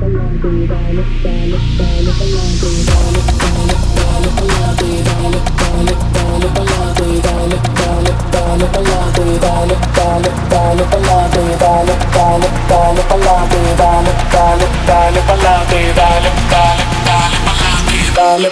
ต้องลองดูได้นะจ๊ะนะจ๊ะนะต้องลองดู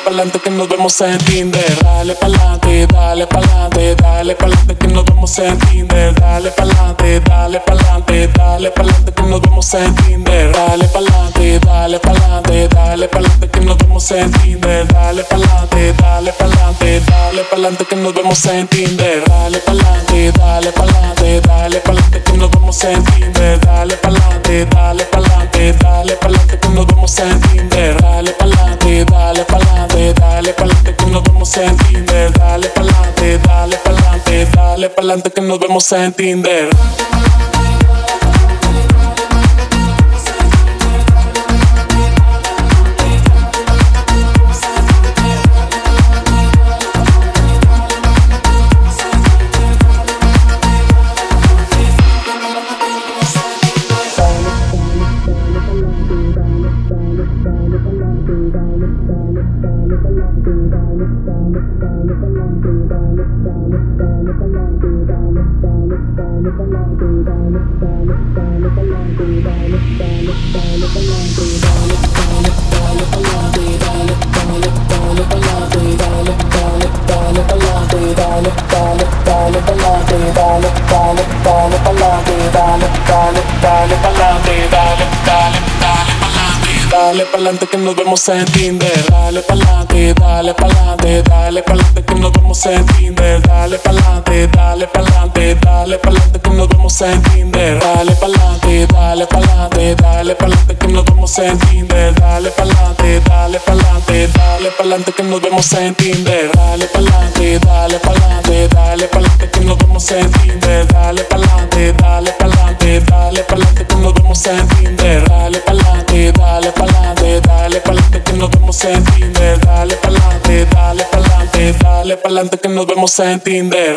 pa'lante que nos vemos en Tinder. Dale pa'lante, dale pa'lante, dale pa'lante que nos vemos en Tinder. Dale pa'lante, dale pa'lante, dale pa'lante que nos vemos en Tinder. Dale pa'lante, dale pa'lante, dale pa'lante que nos vemos en Tinder. Dale pa'lante, dale pa'lante, dale pa'lante que nos vemos en Tinder. Dale pa'lante, dale pa'lante, dale pa'lante que nos vemos en Tinder. Dale pa'lante, dale pa'lante, dale pa'lante que nos vemos en Tinder. Dale pa'lante, dale pa'lante, dale pa'lante que nos vemos en Tinder. Dale pa'lante, dale pa'lante, dale pa'lante que nos vemos en Tinder. Bye. Dale pa'lante que nos vemos en Tinder. Dale pa'lante, dale pa'lante, dale pa'lante que nos vemos en Tinder. Dale pa'lante, dale pa'lante, dale pa'lante que nos vemos en Tinder. Dale pa'lante, dale pa'lante, dale pa'lante nos vemos en Tinder. Dale pa'lante, dale pa'lante, dale pa'lante que nos vemos en Tinder. Dale pa'lante, dale pa'lante, dale pa'lante que nos vemos en Tinder. Dale pa'lante, dale pa'lante, dale pa'lante que nos vemos en Tinder. Dale pa'lante, dale pa'lante, dale pa'lante que nos vemos en Tinder. Dale pa'lante, dale pa'lante, dale pa'lante que nos vemos en Tinder.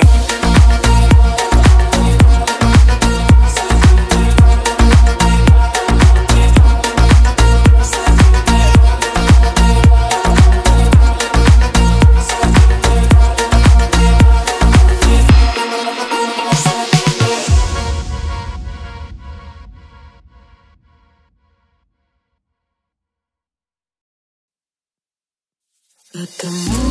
the moon.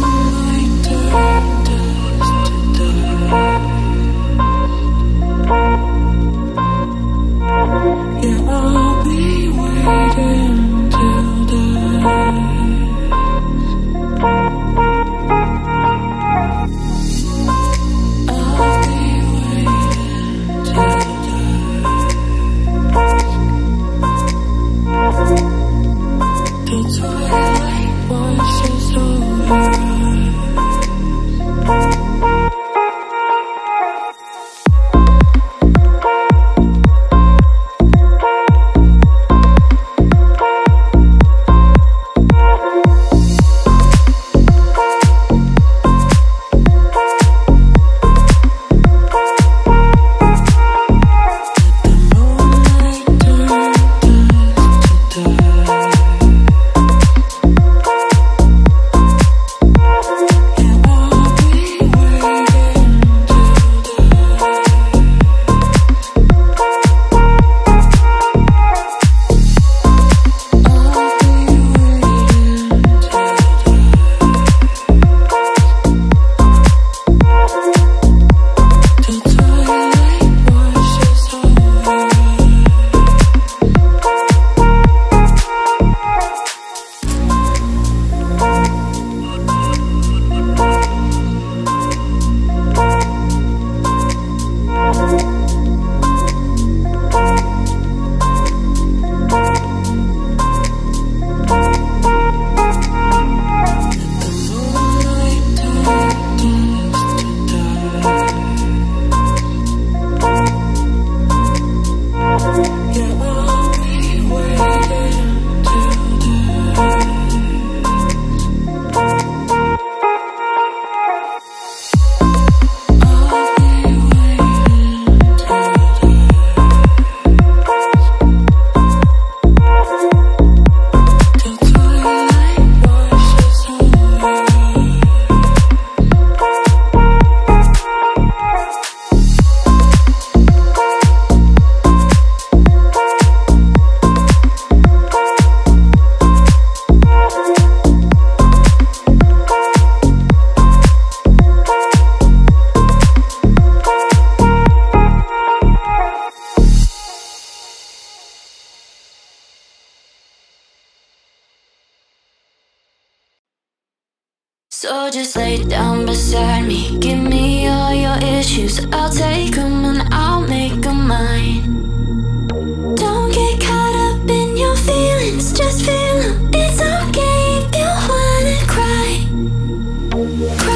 So just lay down beside me. Give me all your issues. I'll take them and I'll make them mine. Don't get caught up in your feelings. Just feel them It's okay if you wanna cry. Cry.